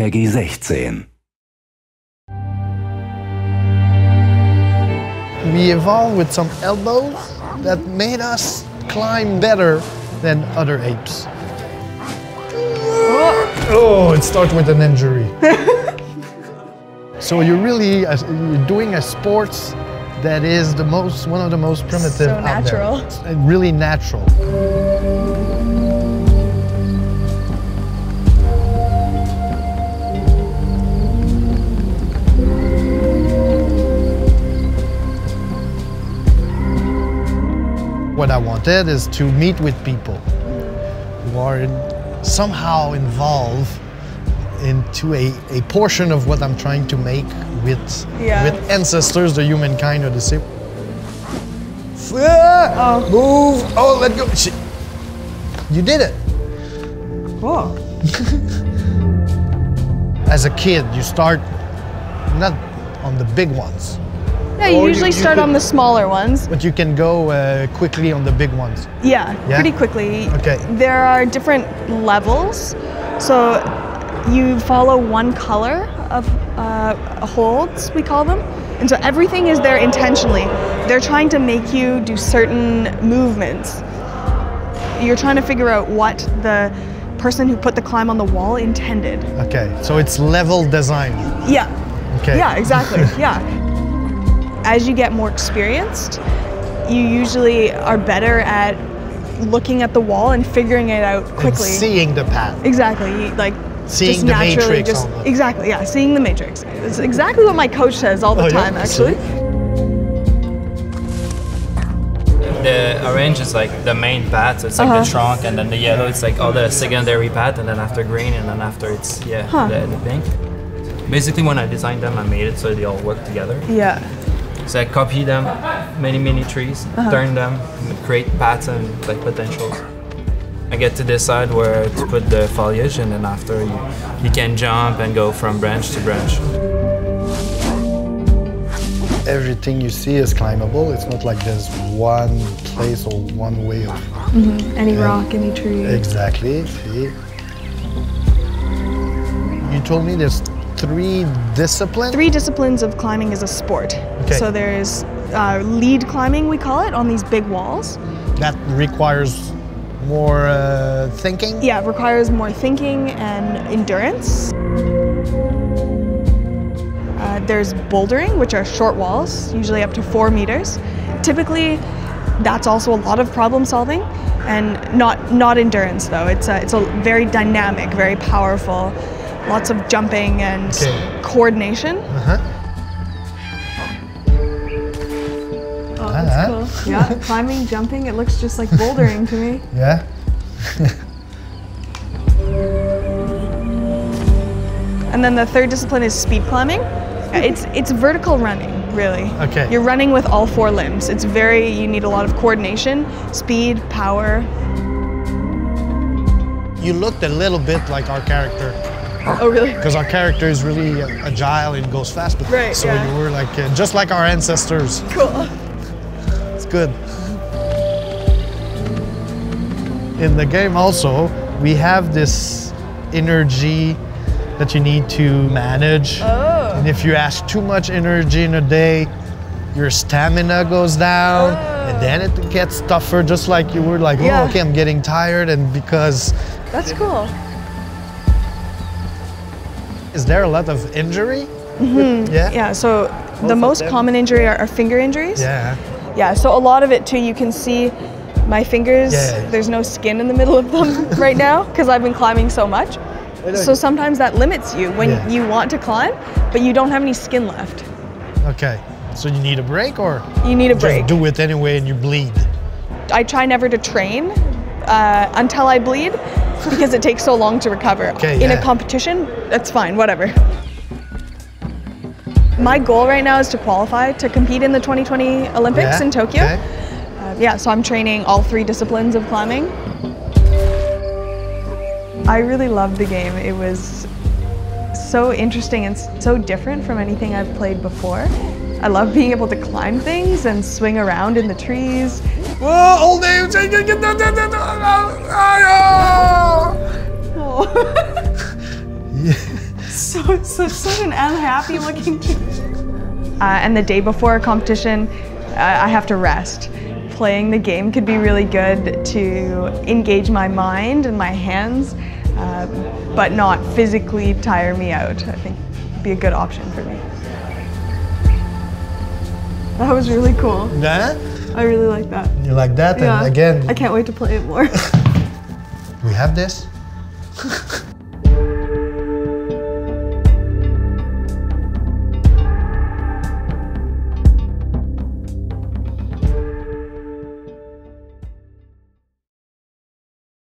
Peggy 16. We evolved with some elbows that made us climb better than other apes. Oh, it starts with an injury. so you're really uh, you're doing a sports that is the most one of the most primitive So out there. It's, really natural. What I wanted is to meet with people who are in, somehow involved into a, a portion of what I'm trying to make with Yeah. with ancestors, the humankind Odyssey. Ah, Move! Oh, let go! Shit. You did it. Cool. As a kid, you start not on the big ones, Yeah, you Or you- usually you start could- on the smaller ones. but you can go uh, quickly on the big ones. Yeah, Yeah? pretty quickly. Okay. There are different levels. So you follow one color of uh, holds, we call them. And so everything is there intentionally. They're trying to make you do certain movements. You're trying to figure out what the person who put the climb on the wall intended. Okay, so it's level design. Yeah. Okay. Yeah, exactly. yeah. As you get more experienced, you usually are better at looking at the wall and figuring it out And quickly. seeing the path. Exactly. Like Seeing just the naturally matrix just almost. exactly, yeah, seeing the matrix. It's exactly what my coach says all the Oh, yeah? time actually. The orange is like the main path, so it's like Uh-huh. the trunk, and then the yellow it's like all the secondary path, and then after green, and then after it's yeah Huh. the, the pink. Basically, when I designed them, I made it so they all work together. Yeah. So I copy them, many many trees, Uh-huh. turn them, create paths and like potentials. I get to decide where to put the foliage, and then after you, you can jump and go from branch to branch. Everything you see is climbable. It's not like there's one place or one way of Mhm. Any rock, any tree. exactly. See? You told me there's three disciplines. Three disciplines of climbing is a sport. Okay. So there's uh, lead climbing, we call it, on these big walls. that requires more uh, thinking. Yeah, it requires more thinking and endurance. Uh, there's bouldering, which are short walls, usually up to four meters. Typically, that's also a lot of problem solving, and not not endurance though. It's a, it's a very dynamic, very powerful, lots of jumping and Okay. coordination. Uh-huh. Oh, that's Ah. cool. Yeah, climbing, jumping, it looks just like bouldering to me. Yeah. And then the third discipline is speed climbing. It's it's vertical running, really. Okay. You're running with all four limbs. It's very you need a lot of coordination, speed, power. You looked a little bit like our character Oh really? because our character is really uh, agile and goes fast. But Right, So yeah. you were like uh, just like our ancestors. Cool. It's good. In the game also, we have this energy that you need to manage. Oh. And if you ask too much energy in a day, your stamina goes down and then it gets tougher just like you were like, Yeah. oh okay, I'm getting tired and because That's cool. Is there a lot of injury? Yeah. Yeah, so the most common injury are, are finger injuries. Yeah. Yeah, so a lot of it too, you can see my fingers, Yeah. there's no skin in the middle of them right now because I've been climbing so much. So sometimes that limits you when you want to climb, but you don't have any skin left. Okay. So you need a break or You need a just break. do it anyway and you bleed? I try never to train uh, until I bleed because it takes so long to recover. Okay, In a competition, that's fine, whatever. My goal right now is to qualify to compete in the 2020 Olympics Yeah, in Tokyo. okay. Uh, yeah, so I'm training all three disciplines of climbing. I really loved the game. It was so interesting and so different from anything I've played before. I love being able to climb things and swing around in the trees. Whoa, old name! so such, such an unhappy looking uh, and the day before a competition, uh, I have to rest. Playing the game could be really good to engage my mind and my hands, uh, but not physically tire me out. I think it'd be a good option for me. That was really cool. Yeah? I really like that. You like that? Yeah. And again, I can't wait to play it more. we have this.